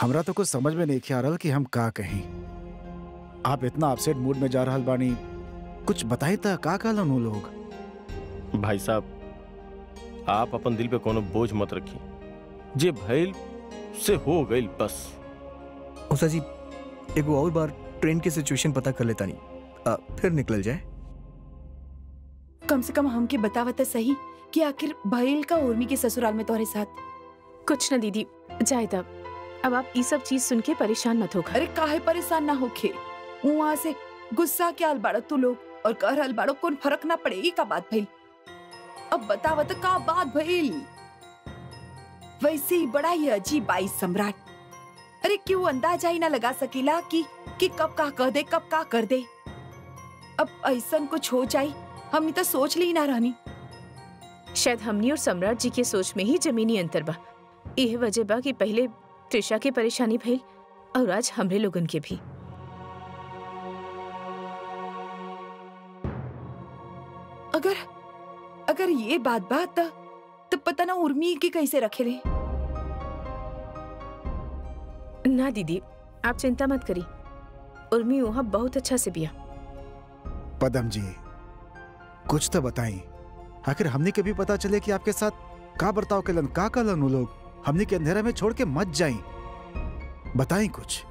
हमरा तो कुछ समझ में नहीं आ रहा कि हम का कहीं। आप इतना अपसेट मूड में जा रहा बानी कुछ बताई था का कहलन उ लोग? भाई साहब आप अपन दिल पे कोनो बोझ मत रखी जे भइल से हो गइल बस। उषा जी एगो और बार ट्रेन के सिचुएशन पता कर लेता नहीं। आ, फिर निकल जाए। कम से कम हमके बतावत त सही कि आखिर भइल का उर्मी के ससुराल में तोहरे साथ। कुछ न दीदी जाए तब। अब आप ये सब चीज़ सुन के परेशान मत होगा अरे काहे परेशान ना होखे वहाँ से गुस्सा के आल बाड़ो तू लोग और कह रहल बाड़ो कौन फ़र्क ना पड़ेगी का बात भइल? अब बतावत का बात भइल? वैसे ही बड़ा ही अजीब आई सम्राट। अरे क्यों अंदाज़ा ही ना लगा सकेला कि कि कब का कह दे कब का कर दे? अब ऐसा कुछ हो जाए हमनी तो सोच ली ना रहनी। शायद हमनी और सम्राट जी के सोच में ही जमीनी अंतर बा। यह वजह बा कि पहले त्रिशा के परेशानी भइल और आज हमरे लोगन के भी। अगर अगर ये बात बात त तो पता ना उर्मी के कैसे रखे रे ना दीदी आप चिंता मत करी। उर्मी वहाँ बहुत अच्छा से बिया। पदम जी कुछ तो बताई आखिर हमने कभी पता चले कि आपके साथ का बर्ताव कलन का कलन उ लोग? हमने के अंधेरा में छोड़ के मत जाई। बताई कुछ।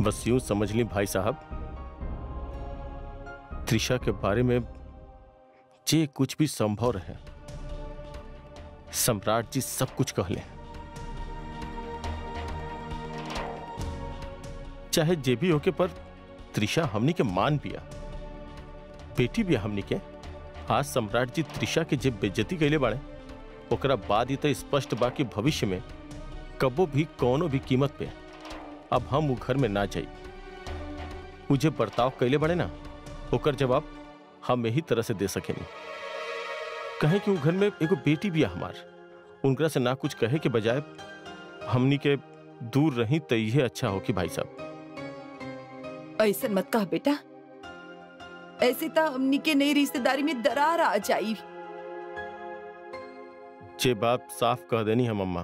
बस यूँ समझ ली भाई साहब। त्रिशा के बारे में जे कुछ भी संभव रहे, सम्राट जी सब कुछ कह लें। चाहे जे भी होके पर त्रिशा हमनी के मान पिया बेटी भी हमनी के। आज सम्राट जी त्रिशा के जे बेज्जती कैले बाड़े ओकरा बाद ही तो स्पष्ट बा कि भविष्य में कबो भी, कोनो भी कीमत पे अब हम वो घर में ना जाई। उ जे बर्ताव कैले बड़े ना, ओकर जवाब हम यही तरह से दे सकेनी। कहे कि वो घर में एगो बेटी भी है हमार, उनकरा से ना कुछ कहे के बजाय हमनी के दूर रही तो यह अच्छा हो कि भाई साहब। ऐसा मत कह बेटा। ऐसे तो हमनी के नई रिश्तेदारी में दरार आ जाई। जे बात साफ़ कह देनी है मम्मा।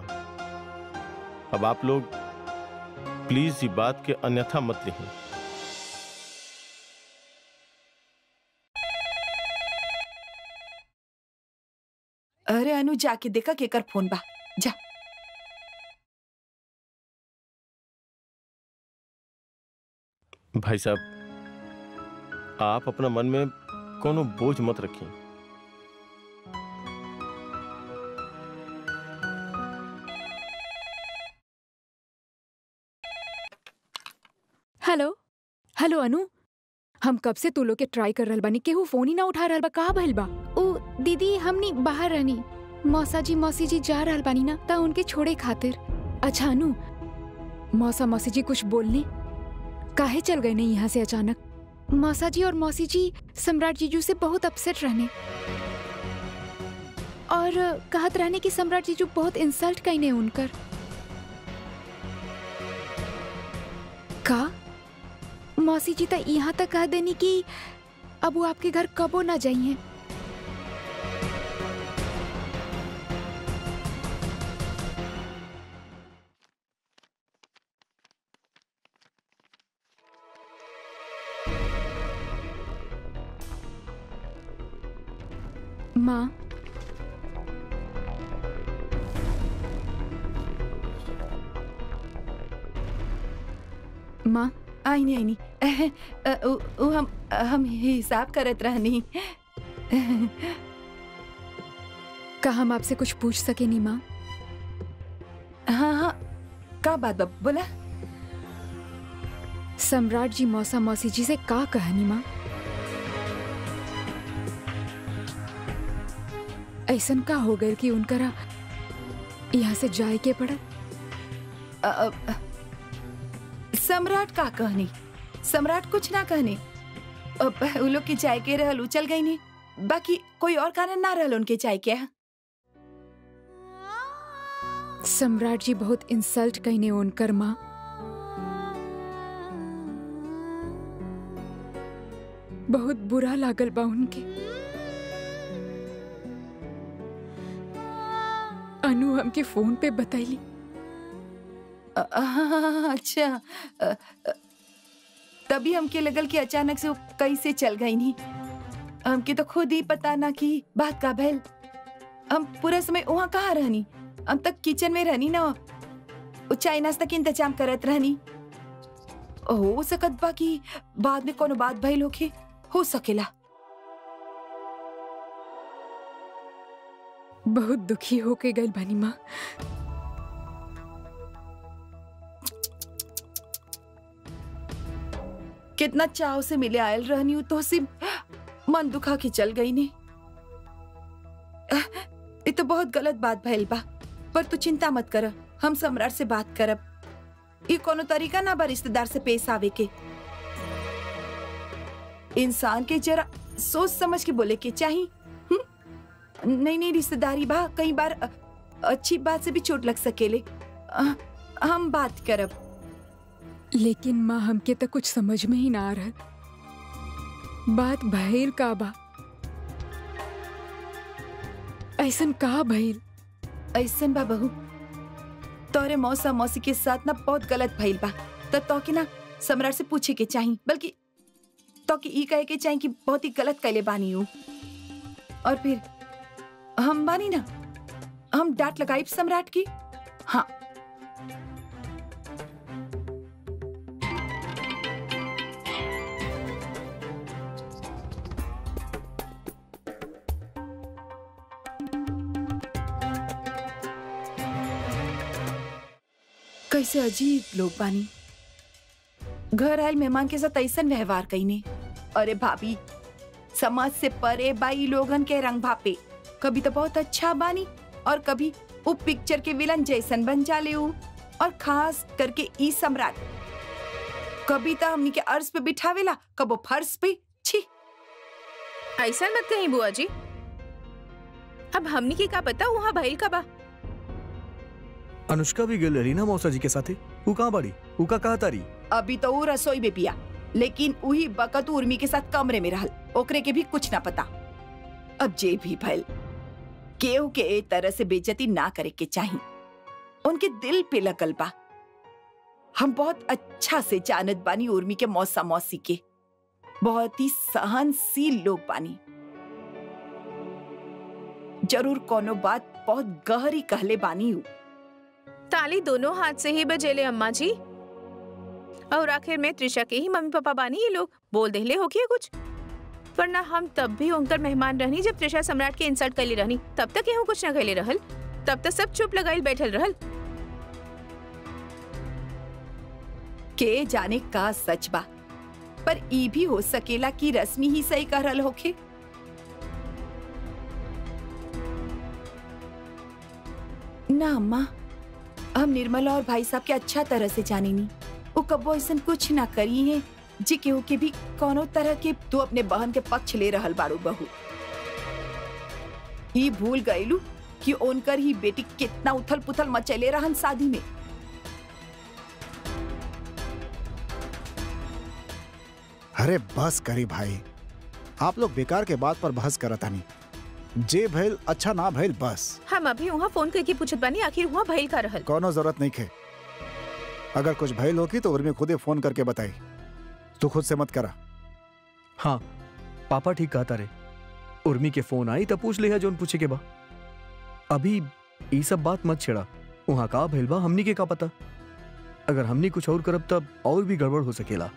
अब आप लोग प्लीज़ ये बात के अन्यथा मत लिखें। अरे अनु जाके देखा केकर फ़ोन बा। जा। भाई साहब आप अपना मन में कोनो बोझ मत रखिए हेलो? हेलो अनु। हम कब से तू लोग के ट्राई कर रहल बानी? केहू फ़ोन ही ना उठा रहल बा। कहाँ भइल बा? ओ दीदी हमनी बाहर रहनी। मौसा जी मौसी जी जा रहल बानी ना ता उनके छोड़े खातिर। अच्छा अनु। मौसा मौसी जी कुछ बोलने। काहे चल गए नहीं यहाँ से अचानक? मौसा जी और मौसी जी सम्राट जीजू से बहुत अपसेट रहने। और कहत रहने कि सम्राट जीजू बहुत इंसल्ट कईने उनकर। मौसी जी तो यहाँ तक कह देनी कि अब वो आपके घर कबो ना जाइए। माँ। माँ आई नहीं आई नहीं उ, हम हम हिसाब करत रहनी का हम आपसे कुछ पूछ सके नी माँ हाँ हाँ। का बात बा बोला। सम्राट जी मौसा मौसी जी से का कहनी माँ ऐसा का हो गए कि उनकरा यहाँ से जाए के पड़ल अ, सम्राट का कहनी। सम्राट कुछ ना कहने। उ लोग के चाय के रहल उ चल गई नहीं बाकी कोई और कारण ना रहल उनके चाय के। सम्राट जी बहुत इंसल्ट कहने उनकर माँ बहुत बुरा लागल बा उनके। अनु हमके फ़ोन पे अ, अ, अच्छा। तभी हमके लगल कि अचानक से वो कैसे चल गई नहीं। हमके तो खुद ही पता ना कि बात का भैल। हम पूरा समय वहाँ कहाँ रहनी? हम तक किचन में रहनी ना। वो चाय नाश्ता के इंतज़ाम करत रहनी। हो सकत बा कि बाद में कोनो बात भइल होके हो सकेला। बहुत दुखी होके गई बानी माँ। कितना चाव से मिले आयल रहनी तो सिर्फ़ मन दुखा के चल गई ने। ये तो बहुत गलत बात भइल बा, पर तू चिंता मत कर, हम सम्राट से बात करब ये कोनो तरीका ना बा रिश्तेदार से पेश आवे के। इंसान के जरा सोच समझ के बोले के चाहिए? नहीं नहीं रिश्तेदारी बा, कई बार अच्छी बात से भी चोट लग सकेले। हम बात करब। लेकिन माँ हमके तो कुछ समझ में ही ना आ रहा बात भइल का बा। ऐसन का भइल ऐसन बा बहू। तोरे मौसा मौसी के साथ ना बहुत गलत भइल बा। तो तो के ना सम्राट से पूछे के चाही, बल्कि तो के ई कहे के चाही कि बहुत ही गलत कैले बानी हूँ और फिर, हम बानी ना? हम डांट लगाई सम्राट की? हाँ कैसे अजीब लोग बानी घर आयल मेहमान के साथ ऐसन व्यवहार कईने अरे भाभी समाज से परे बाई लोगन के रंग भापे। कभी तो बहुत अच्छा बानी और कभी वो पिक्चर के विलन जैसन बन जाले ऊ और खास करके ई सम्राट। कभी तो हमनी के अर्श पे बिठावेला कबो फर्श पे। छी। ऐसा मत कहीं बुआ जी। अब हमनी के का पता वहाँ भइल का बा? अनुष्का भी गेल रही ना मौसा जी के साथे? ऊ कहाँ बाड़ी? ऊ का कहा तारी? अभी तो रसोई में पिया, लेकिन वही बकत उर्मी के साथ कमरे में रहल, ओकरे के भी कुछ ना पता। अब जे भी भइल, केहू के ए तरह से बेइज्जती ना करे के चाहिए उनके दिल पे लगल बा। हम बहुत अच्छा से जानत बानी उर्मी के मौसा मौसी के। बहुत ही सहनशील लोग बानी। ज़रूर कोनो बात बहुत गहरी कहले बानी हूँ ताली दोनों हाथ से ही बजेले अम्मा जी। और आखिर में त्रिशा के ही मम्मी पापा बानी ये लोग। बोल देले हो क्या कुछ? वरना हम तब भी उनकर मेहमान रहनी, जब त्रिशा सम्राट के इंसल्ट कैले रहनी। तब तक यहू कुछ न कैले रहल। तब तक सब चुप लगाइल बैठल रहल। के जाने का सच बा, पर ई भी हो सकेला कि रश्मि ही सही कह रहल होखे। ना, अम्मा। हम निर्मला और भाई साहब के अच्छा तरह से जानी नी वो कबो ऐसा कुछ ना करी है जी केहू के भी कोनो तरह के तू अपने बहन के पक्ष ले रहा बारू बहू। ई भूल गईलू कि उनकर ही बेटी कितना उथल पुथल मचैले रहन शादी में। अरे बस करी भाई। आप लोग बेकार के बात पर बहस करत हनी जे भइल अच्छा ना भइल बस। हम अभी वहाँ फ़ोन करके पूछत बानी आखिर वहाँ भइल का रहल? कोनो ज़रूरत नहीं खे। अगर कुछ भइल होगी तो उर्मी खुदे फ़ोन करके बताई। तू खुद से मत करा। हाँ पापा ठीक कहता तारे उर्मी के फ़ोन आई तब पूछ लिया जोन पूछे के बा। अभी ई सब बात मत छेड़ा। वहाँ का भइल बा हमनी के का पता। अगर हमनी कुछ और करब तब और भी गड़बड़ हो सकेला।